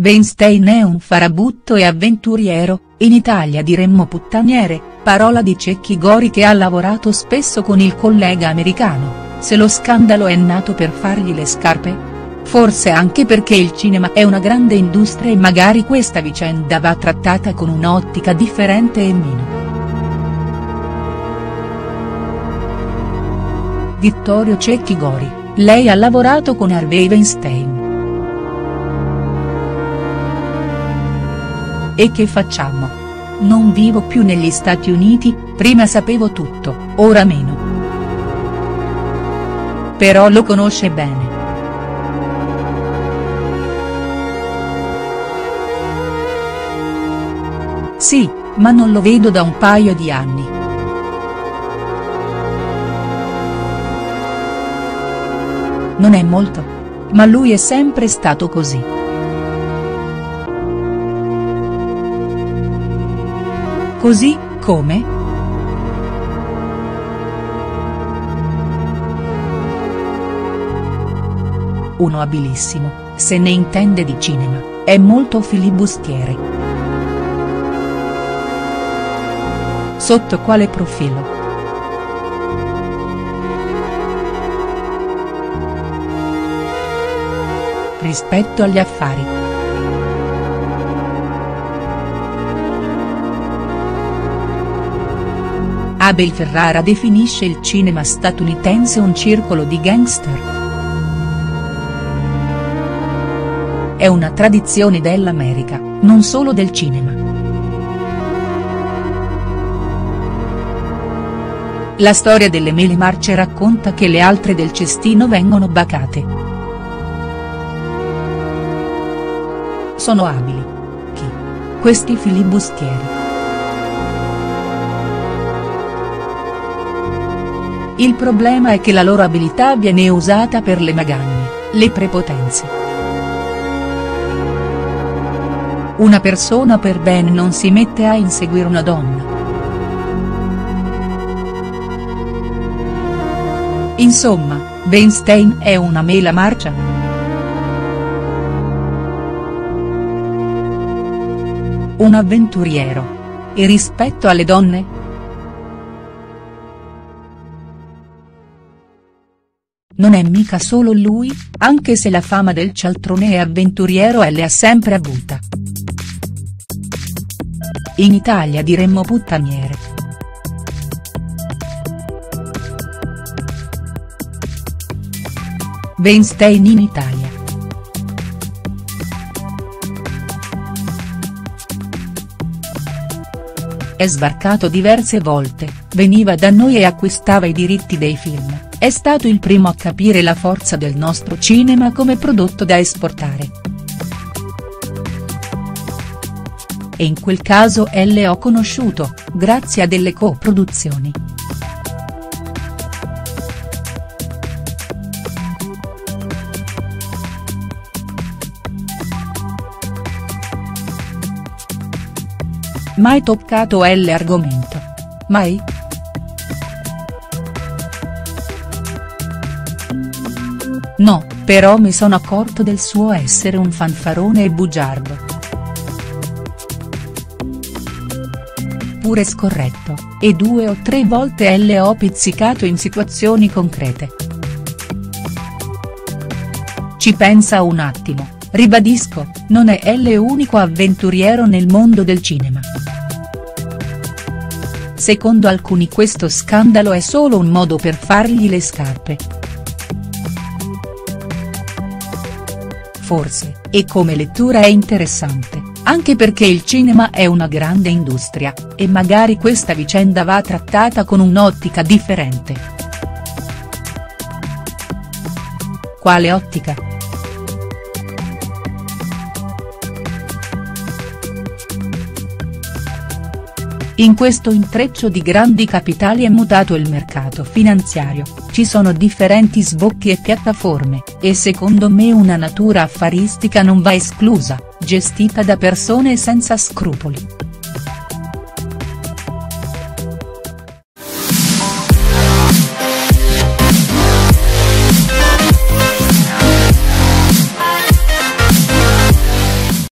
Weinstein è un farabutto e avventuriero, in Italia diremmo puttaniere, parola di Cecchi Gori che ha lavorato spesso con il collega americano, se lo scandalo è nato per fargli le scarpe? Forse anche perché il cinema è una grande industria e magari questa vicenda va trattata con un'ottica differente e meno. Vittorio Cecchi Gori, lei ha lavorato con Harvey Weinstein. E che facciamo? Non vivo più negli Stati Uniti, prima sapevo tutto, ora meno. Però lo conosce bene. Sì, ma non lo vedo da un paio di anni. Non è molto. Ma lui è sempre stato così. Così, come?. Uno abilissimo, se ne intende di cinema, è molto filibustiere. Sotto quale profilo?. Rispetto agli affari. Abel Ferrara definisce il cinema statunitense un circolo di gangster. È una tradizione dell'America, non solo del cinema. La storia delle mele marce racconta che le altre del cestino vengono bacate. Sono abili. Chi? Questi filibustieri. Il problema è che la loro abilità viene usata per le magagne, le prepotenze. Una persona per ben non si mette a inseguire una donna. Insomma, Weinstein è una mela marcia?. Un avventuriero. E rispetto alle donne?. Non è mica solo lui, anche se la fama del cialtrone e avventuriero le ha sempre avuta. In Italia diremmo puttaniere. Weinstein in Italia. È sbarcato diverse volte, veniva da noi e acquistava i diritti dei film. È stato il primo a capire la forza del nostro cinema come prodotto da esportare. E in quel caso l'ho conosciuto, grazie a delle coproduzioni. Mai toccato l'argomento. Mai?. No, però mi sono accorto del suo essere un fanfarone e bugiardo. Pure scorretto, e due o tre volte l'ho pizzicato in situazioni concrete. Ci pensa un attimo, ribadisco, non è l'unico avventuriero nel mondo del cinema. Secondo alcuni questo scandalo è solo un modo per fargli le scarpe. Forse, e come lettura è interessante, anche perché il cinema è una grande industria, e magari questa vicenda va trattata con un'ottica differente. Quale ottica?. In questo intreccio di grandi capitali è mutato il mercato finanziario, ci sono differenti sbocchi e piattaforme, e secondo me una natura affaristica non va esclusa, gestita da persone senza scrupoli.